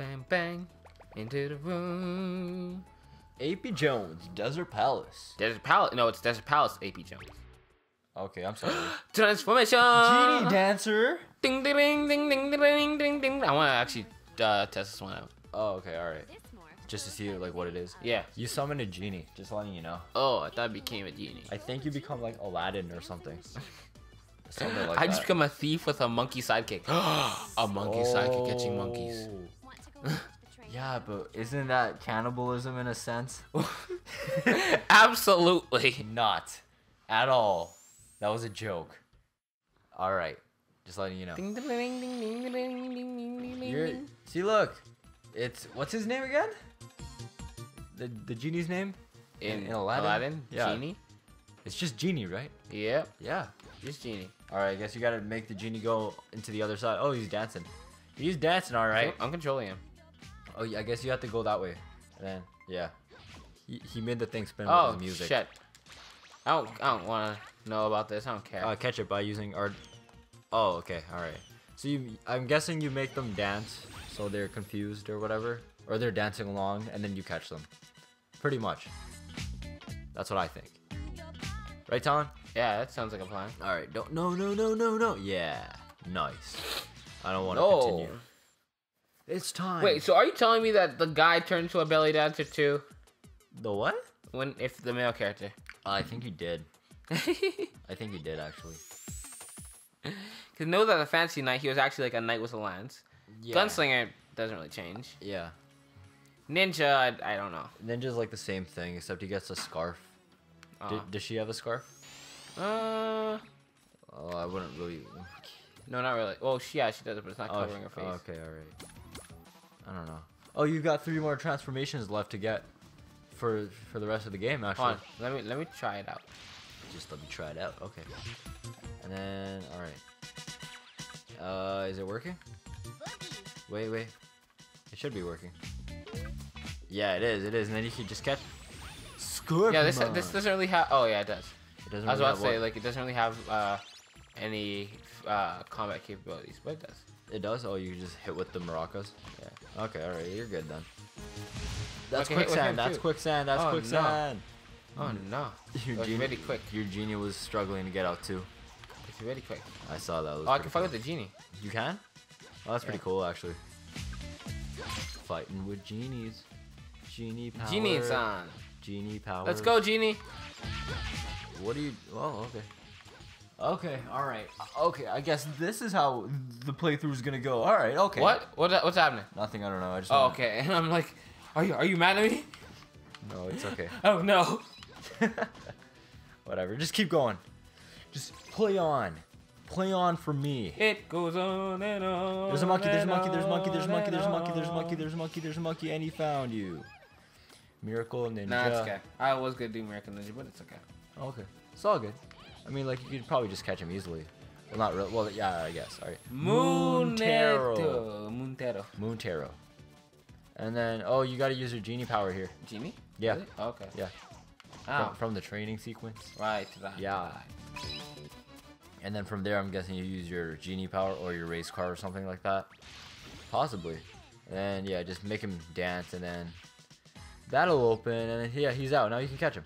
Bang, bang, into the room. AP Jones, Desert Palace. Desert Palace? No, it's Desert Palace, AP Jones. Okay, I'm sorry. Transformation! Genie Dancer! Ding, ding, ding, ding, ding, ding, ding, ding. I want to actually uh, test this one out. Oh, okay, alright. Just to see like what it is. Yeah. You summon a genie. Just letting you know. Oh, I thought I became a genie. I think you become like Aladdin or something. something like I that. just become a thief with a monkey sidekick. a monkey oh. sidekick catching monkeys. Oh yeah, but isn't that cannibalism in a sense? Absolutely not, at all. That was a joke. All right, just letting you know. You're, see, look, it's what's his name again? The the genie's name in, in, Aladdin. Aladdin, yeah. genie. It's just genie, right? Yep. Yeah. Just genie. All right, I guess you gotta make the genie go into the other side. Oh, he's dancing. He's dancing, all right. I'm controlling him. Oh, yeah, I guess you have to go that way. And then, yeah. He, he made the thing spin Oh with his music. shit. I don't. I don't want to know about this. I don't care. Uh, catch it by using our. Oh, okay, all right. So you, I'm guessing you make them dance, so they're confused or whatever, or they're dancing along, and then you catch them. Pretty much. That's what I think. Right, Talon? yeah, that sounds like a plan. All right. Don't. No, no, no, no, no. Yeah. Nice. I don't want to No. continue. It's time. Wait. So are you telling me that the guy turned into a belly dancer too? The what? When if the male character? I think you did. I think you did actually. Cause know that the fancy knight, he was actually like a knight with a lance. Yeah. Gunslinger doesn't really change. Yeah. Ninja, I, I don't know. Ninja's like the same thing, except he gets a scarf. D- Uh, does she have a scarf? uh, Oh, I wouldn't really. no, not really. Well, she, yeah, she does it, but it's not Oh, covering her face. okay, all right. I don't know. Oh, you've got three more transformations left to get for for the rest of the game. Actually, Hold on, let me let me try it out. just let me try it out. Okay. And then, all right. Uh, is it working? Wait, wait. It should be working. Yeah, it is. It is. And then you can just catch. Scorpion. Yeah, this this doesn't really have. Oh yeah, it does. It doesn't I was really about to say what- like it doesn't really have uh, any uh, combat capabilities, but it does. It does. Oh, you just hit with the maracas. Yeah. Okay, all right, you're good then. That's Okay, quicksand. That's too. quicksand. That's Oh, no. quicksand. Oh mm. no, Your it genie, really quick. Your genie was struggling to get out too. It's really quick. I saw that. It was Oh, I can fight cool. with the genie. You can? Oh, that's pretty cool actually. Fighting with genies. Genie power. Genie's on. Genie power. Let's go, genie. What do you? Oh, okay. Okay, all right. Okay, I guess this is how the playthrough is gonna go. All right, okay. What? What? What's happening? Nothing. I don't know. I just. Oh, wanna- okay. And I'm like, are you are you mad at me? No, it's okay. Oh no. Whatever. Just keep going. Just play on. Play on for me. It goes on and on. There's a monkey, there's a monkey, there's a monkey, there's a monkey, on there's a monkey, there's a monkey, there's a monkey, there's a monkey, and he found you. Miracle Ninja. Nah, it's okay. I was gonna do American Ninja, but it's okay. Okay. It's all good. I mean, like, you could probably just catch him easily. Well, not really. Well, yeah, I guess. All right. Moontero. Moontero. Moon Tarot. And then, oh, you gotta use your genie power here. Genie? Yeah. Really? Okay. Yeah. Ah, From, from the training sequence. right, right. Yeah. right. And then from there, I'm guessing you use your genie power or your race car or something like that. Possibly. And yeah, just make him dance, and then that'll open, and then yeah, he's out. Now you can catch him.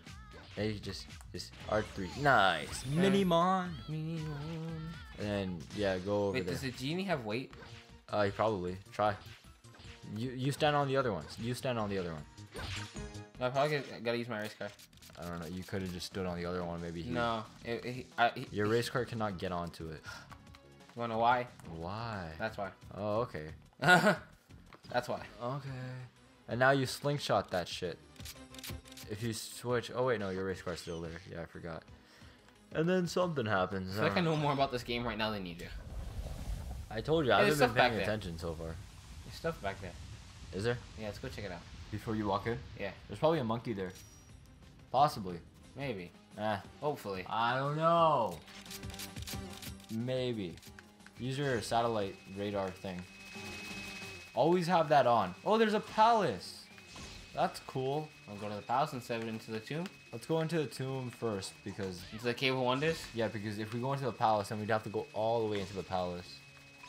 And you just just R3. Nice. Minimon. And then yeah, go over Wait, there. does the genie have weight? Uh, you probably try. You you stand on the other ones. You stand on the other one. No, I probably gotta, gotta use my race car. I don't know. You could have just stood on the other one. Maybe. He, No, it, it, I, he, Your race car cannot get onto it. you wanna know why? Why? That's why. Oh, okay. That's why. Okay. And now you slingshot that shit. If you switch, oh wait, no, your race car's still there. Yeah, I forgot. And then something happens. I feel like I uh, know more about this game right now than you do. I told you, I haven't been paying attention so far. There's stuff back there. Is there? Yeah, let's go check it out. Before you walk in? Yeah, There's probably a monkey there. Possibly. maybe. Eh. Hopefully. I don't know. Maybe. Use your satellite radar thing. Always have that on. Oh, there's a palace. That's cool. I'll go to the palace instead of into the tomb. Let's go into the tomb first because Into the Cave of Wonders. Yeah, because if we go into the palace, then we'd have to go all the way into the palace,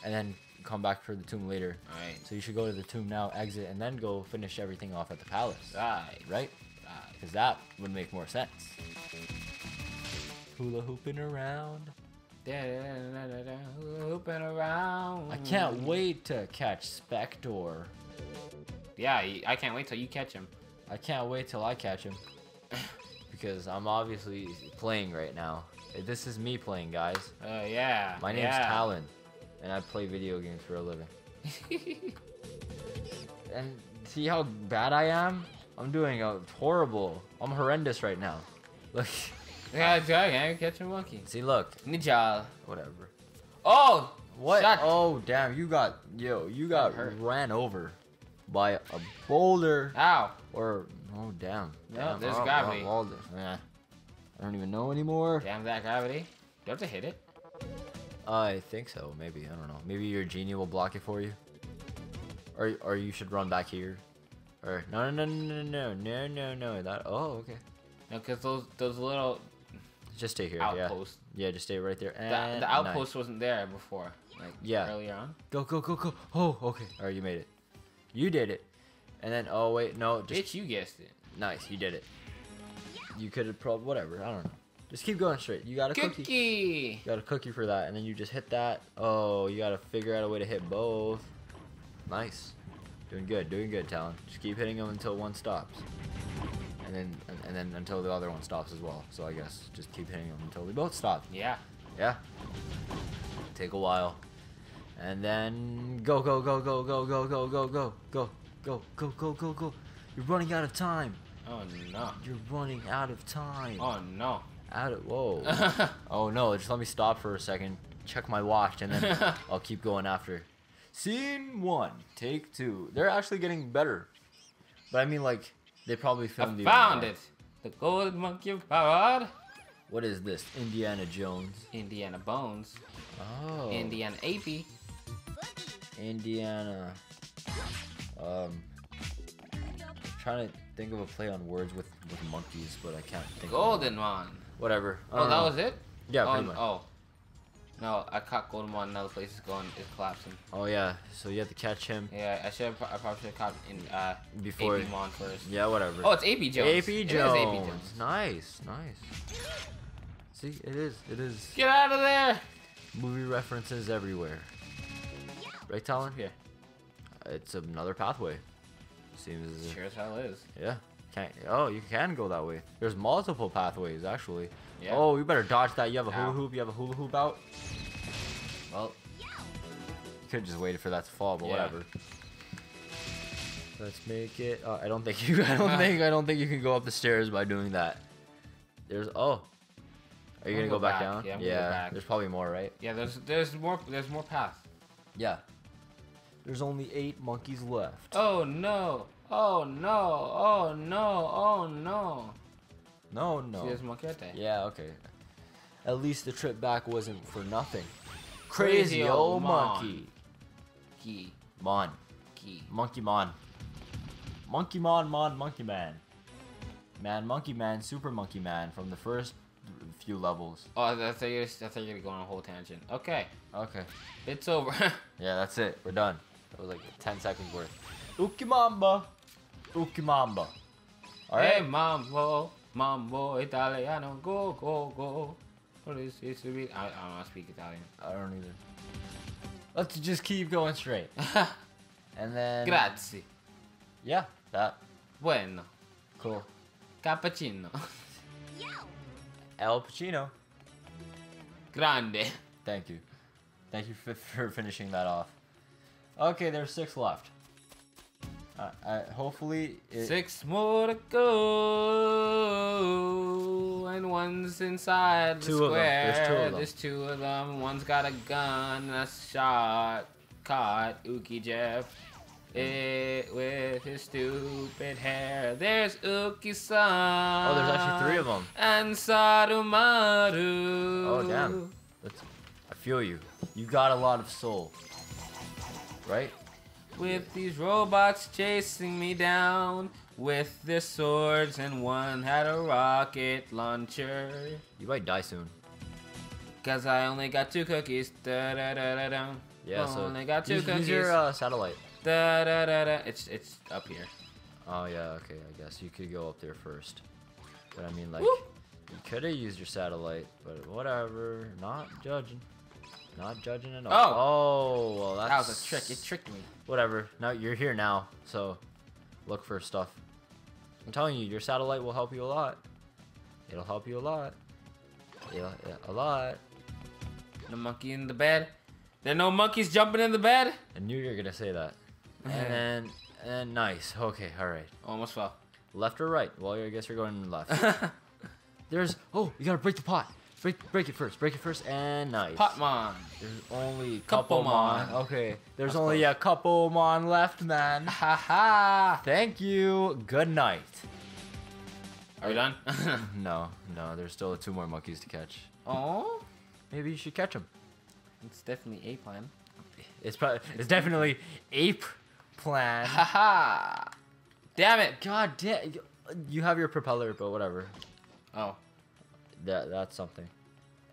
and then come back for the tomb later. Alright. So you should go to the tomb now, exit, and then go finish everything off at the palace. Right. Right? Right. Because that would make more sense. Hula hooping around. da da da da, Hooping around. I can't wait to catch Spector. Yeah, I can't wait till you catch him. I can't wait till I catch him. because I'm obviously playing right now. This is me playing, guys. Oh yeah. My name's yeah. Talon, and I play video games for a living. And see how bad I am? I'm doing a horrible. I'm horrendous right now. Look. yeah, I can catch a monkey. See, look. Ninja. Whatever. Oh. What? Oh, damn! You got yo. You got ran over by a boulder Ow. or oh damn. No, Damn, there's oh, gravity. oh, boulder. Yeah. I don't even know anymore. Damn that gravity. Do you have to hit it? I think so. Maybe I don't know. Maybe your genie will block it for you. Or or you should run back here. Or no no no no no no no no that. Oh okay. No, because those those little Just stay here. outposts. Yeah. Yeah. Just stay right there. And the nice. outpost wasn't there before. Like Yeah. earlier on. Go go go go. Oh okay. All right, you made it. You did it. And then oh wait no just Bitch, you guessed it. Nice, you did it. You could have probably whatever. I don't know. Just keep going straight. You got a cookie. Cookie. You got a cookie for that, and then you just hit that. Oh, you gotta figure out a way to hit both. Nice. Doing good. Doing good, Talon. Just keep hitting them until one stops. And then and, and then until the other one stops as well. So I guess just keep hitting them until they both stop. Yeah. Yeah. Take a while. And then go go go go go go go go go go go go go go go. You're running out of time. Oh no. You're running out of time. Oh no. Out of whoa. oh no, just let me stop for a second, check my watch, and then I'll keep going after. Scene one, take two. They're actually getting better. But I mean like they probably filmed even found it. The gold monkey powered. What is this? Indiana Jones. Indiana Bones. Oh. Indiana AP. Indiana. Um trying to think of a play on words with, with monkeys, but I can't think of Golden one. Whatever. Oh, that know. was it? Yeah, oh, pretty much. Oh. No, I caught Golden one. Now the place is going is collapsing. Oh yeah, so you have to catch him Yeah, I should. I probably should have caught in uh before. AP Mon first. Yeah, whatever. Oh, it's AP Jones. AP It is Jones. AP Jones. Nice, nice. See, it is, it is. Get out of there. Movie references everywhere. Right, Talon? Yeah. It's another pathway. Seems as Sure as hell is. yeah. Can't. Oh, you can go that way. There's multiple pathways actually. Yeah. Oh, you better dodge that. You have a hula hoop. You have a hula hoop out. Well, You could have just waited for that to fall, but Yeah. whatever. Let's make it. Uh, I don't think you. I don't think. I don't think you can go up the stairs by doing that. There's. Oh. Are you I'm gonna gonna go go back, back. down? Yeah, go back. There's probably more, right? yeah. There's there's more there's more paths. Yeah. There's only eight monkeys left. Oh no. Oh no. Oh no. Oh no. No, See, no. there's monkete. Yeah, okay. At least the trip back wasn't for nothing. Crazy Crazy old old mon. monkey. Key. Mon. Key. Monkey Mon. Monkey Mon Mon Monkey Man. Man Monkey Man Super Monkey Man from the first few levels. Oh, I thought you were, I thought you were going on a whole tangent. Okay, Okay. it's over. Yeah, that's it. We're done. That was like 10 seconds worth. Ukimamba. Ukimamba. Hey, Alright? Hey Mambo, mambo italiano, go, go, go. What is it to be? I, I don't know speak Italian. I don't either. Let's just keep going straight. And then. Grazie. Yeah, that. Bueno. Cool. Cappuccino. El Pacino. Grande. Thank you. Thank you for, for finishing that off. Okay, there's six left. Uh, uh, hopefully, it, Six more to go, and one's inside the Two of them. square. There's two of them. There's two of them. One's got a gun and a shot. Caught Uki Jeff. It with his stupid hair. There's Uki-san. Oh, there's actually three of them. And Sarumaru. Oh, damn. That's, I feel you. You got a lot of soul. Right? With these robots chasing me down with their swords, and one had a rocket launcher. You might die soon. Cause I only got two cookies. Da da da da da. Yeah, so Only got two use, use cookies. your uh, satellite. Da, da, da, da. It's it's up here. Oh yeah, okay. I guess you could go up there first. But I mean, like, Woo! you could have used your satellite, but whatever. Not judging. Not judging at all. Oh! Oh, well, That was a trick. It tricked me. Whatever. Now you're here now, so look for stuff. I'm telling you, your satellite will help you a lot. It'll help you a lot. Yeah, yeah, a lot. The monkey in the bed. There no monkeys jumping in the bed. I knew you were gonna say that. And then, and nice. Okay, all right. Almost fell. Left or right? Well, I guess you're going left. There's. Oh, you gotta break the pot. Break, break it first. Break it first, and nice. Potmon. There's only Couple couple mon. mon. Okay. There's That's only close. a couple mon left, man. Ha ha. Thank you. Good night. Are we done? No, no. There's still two more monkeys to catch. oh, Maybe you should catch them. it's definitely ape plan. It's probably. It's definitely ape plan. Ha ha. Damn it. God damn. You have your propeller, but whatever. Oh, That that's something.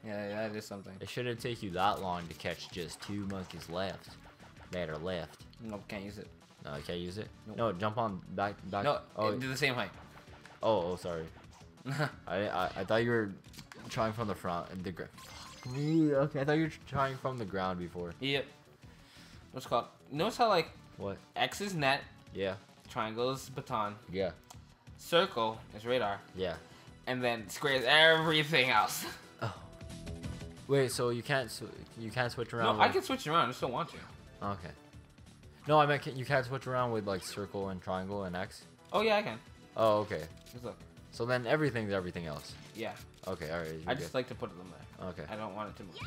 yeah, that is something. It shouldn't take you that long to catch just two monkeys left. That are left. Nope, can't use it. No, you can't use it. Nope. No, jump on back back. No, Oh, do the same height. oh, oh, sorry. I, I I thought you were trying from the front. and The gr- Okay, I thought you were trying from the ground before. yep. What's called? Notice how like What? X is net, Yeah. triangle is baton, Yeah. circle is radar, Yeah. And then squares everything else. Oh. Wait, so you can't sw- you can't switch around? No, I can switch around. I just don't want to. Okay. No, I meant you can't switch around with like circle and triangle and X. Oh yeah, I can. Oh, okay. Just look. So then everything's everything else. Yeah, Okay, all right. I just good. like to put them there. Okay. I don't want it to move.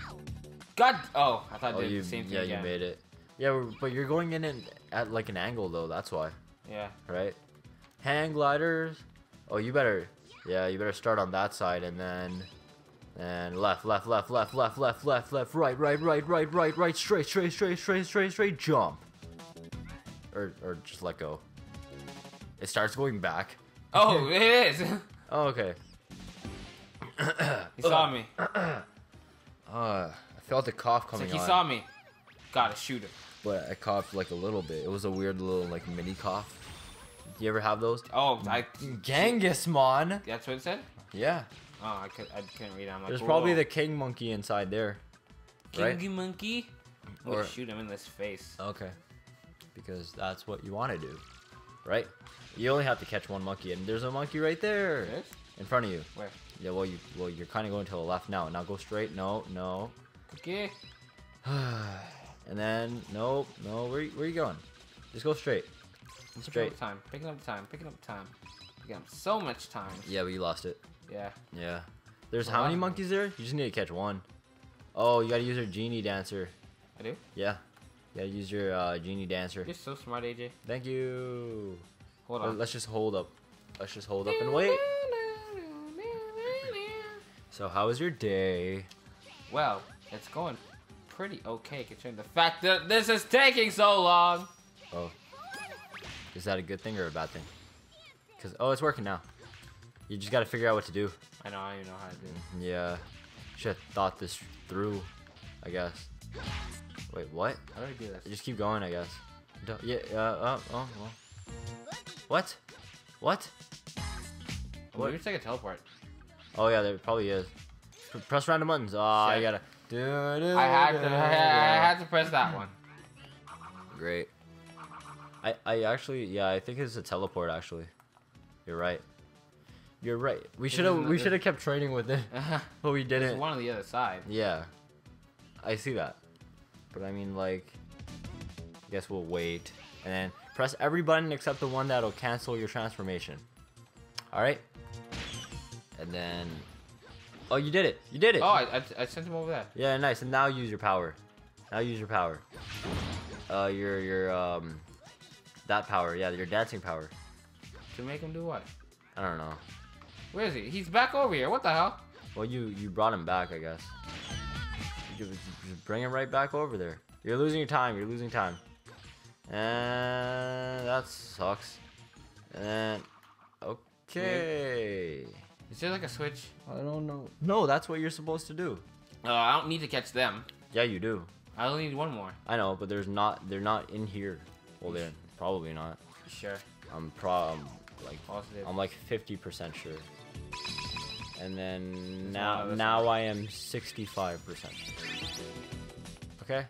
God. Oh, I thought I Oh, did you the same thing yeah, again. you made it. Yeah, but you're going in and at like an angle though. That's why, Yeah. right? Hang gliders. Oh, you better. Yeah, you better start on that side and then, and left, left, left, left, left, left, left, left, right, right, right, right, right, right, straight, straight, straight, straight, straight, straight, jump. Or or just let go. It starts going back. Oh, it is. Oh, okay. he saw me. Uh, I felt the cough It's coming like he on, saw me. Gotta shoot him. but I coughed like a little bit. It was a weird little like mini cough. You ever have those? Oh, I. Genghis-mon. That's what it said. Yeah. Oh, I could. I couldn't read. it. I'm like. There's probably the king monkey inside there. right? Kingy monkey. I'm Or- shoot him in this face. Okay. Because that's what you want to do, right? You only have to catch one monkey, and there's a monkey right there Yes? in front of you. Where? Yeah. Well, you well you're kind of going to the left now. Now go straight. No, no. Okay. and then nope, no. Where where you going? Just go straight. Picking Straight. up time. Picking up time. Picking up time. Picking up so much time. Yeah, but you lost it. Yeah. Yeah. There's how many monkeys there? You just need to catch one. Oh, you gotta use your genie dancer. I do. Yeah. You gotta use your uh, genie dancer. You're so smart, AJ. Thank you. Hold on. Let's just hold up. Let's just hold up and wait. So how was your day? Well, it's going pretty okay considering the fact that this is taking so long. Oh. Is that a good thing or a bad thing? Cause oh, it's working now. You just gotta figure out what to do. I know. I don't even know how to do it. Yeah. Should have thought this through. I guess. Wait, what? How do I do this? Just keep going, I guess. Don't, yeah. Uh, oh. Oh. What? What? Oh, maybe it's like a teleport. Oh yeah, there probably is. P- Press random buttons. Oh, I gotta. Do, do, I had to. I had to press that one. Great. I I actually yeah I think it's a teleport actually. You're right. You're right. We should have we should have kept training with it, but we didn't. one on the other side. Yeah. I see that. But I mean like I guess we'll wait and then press every button except the one that'll cancel your transformation. All right? And then Oh, you did it. You did it. Oh, I, I, I sent him over there. Yeah, nice. And now use your power. Now use your power. Uh, your your um, that power. Yeah, your dancing power. To make him do what? I don't know. Where is he? He's back over here. What the hell? Well, you you brought him back, I guess. You just just bring him right back over there. You're losing your time. You're losing time. And that sucks. And okay. Is there like a switch? I don't know. No, that's what you're supposed to do. Oh, I don't need to catch them. Yeah, you do. I only need one more. I know, but there's not. They're not in here. Well, they're probably not. Sure. I'm pro. I'm like Positive. I'm like 50% sure. And then now now I am 65%. Okay.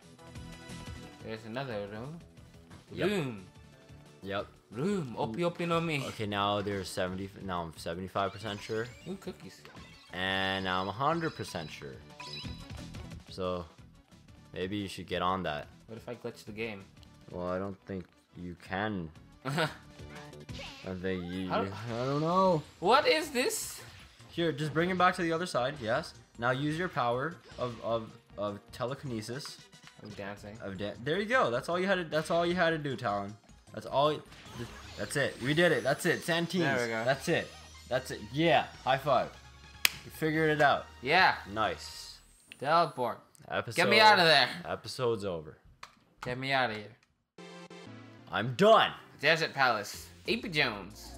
There's another room. Yep. Room. Yep. Room. Open, open on me. Okay, now there's 70. Now I'm 75% sure, Ooh, cookies. and now I'm 100% sure. So maybe you should get on that. What if I glitch the game? Well, I don't think you can. what I think you. How- I don't know. What is this? Here, just bring him back to the other side. Yes. Now use your power of of of telekinesis. I'm dancing. Of da- there you go. That's all you had to. That's all you had to do, Talon. That's all. y- That's it. We did it. That's it. Santines. There we go. That's it. That's it. Yeah. High five. You figured it out. Yeah. Nice. Teleport. Episode. Get me out of there. Episode's over. Get me out of here. I'm done. Desert Palace. Apey Jones.